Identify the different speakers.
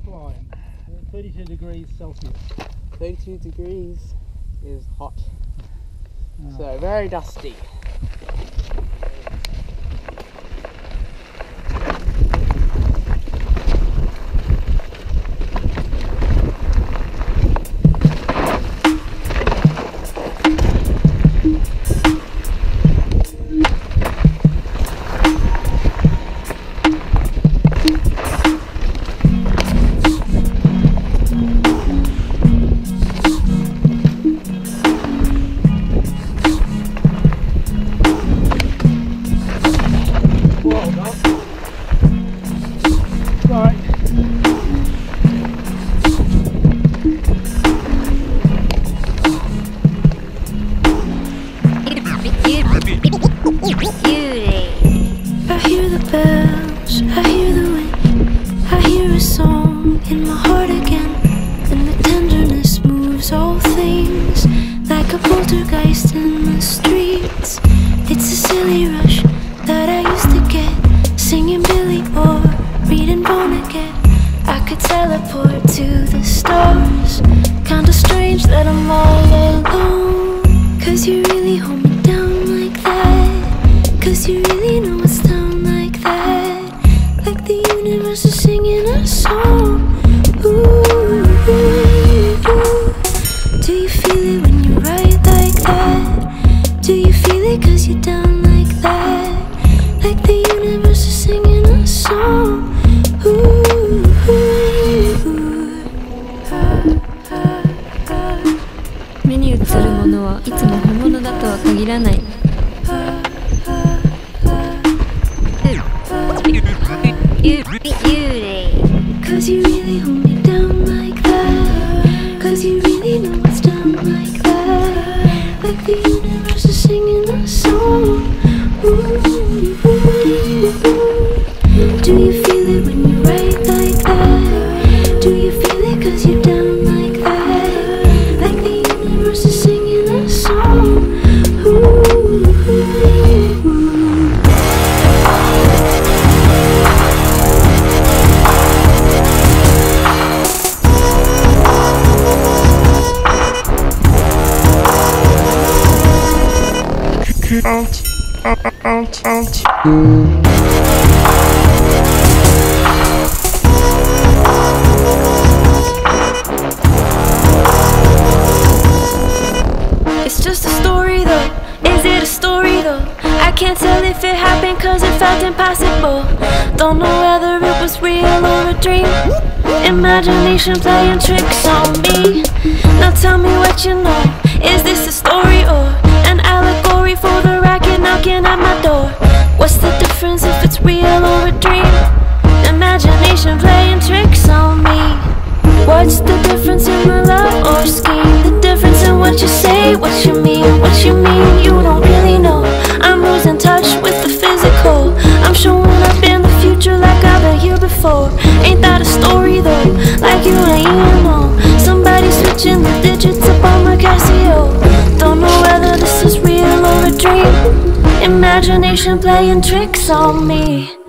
Speaker 1: line. 32 degrees Celsius.
Speaker 2: 32 degrees is hot.
Speaker 1: Ah.
Speaker 2: So very dusty.
Speaker 3: Bells, I hear the wind, I hear a song in my heart again. And the tenderness moves all things like a poltergeist in the streets. It's a silly rush that I used to get, singing Billy or reading Vonnegut. I could teleport to the stars. Kinda strange that I'm all alone. Cause you really hold me down like that. Cause you really know what's down like that. Like the universe is singing a song. Ooh, ooh, ooh. Do you feel it when you write like that? Do you feel it cause you're down like that? Like the universe is singing a song. Ooh, ooh, ooh. Ah, ah, ah.
Speaker 4: 目に映るものはいつも本物だとは限らない幽霊
Speaker 3: Cause you really hold me down like that. Cause you really know what's down like that. Like the universe is singing a song. Ooh, ooh, ooh. Do you feel it when you write like that? Do you feel it cause you're down It's just a story though. Is it a story though? I can't tell if it happened cause it felt impossible. Don't know whether it was real or a dream. Imagination playing tricks on me. Now tell me what you know. Is this a story or dream? Imagination playing tricks on me. What's the difference in my love or scheme? The difference in what you say, what you mean, what you mean, you don't really know. I'm losing touch with the physical. I'm showing up in the future like I've been here before. Ain't that a story though? Like you ain't even know. Somebody switching the digits up on my Casio. Don't know whether this is real or a dream. Imagination playing tricks on me.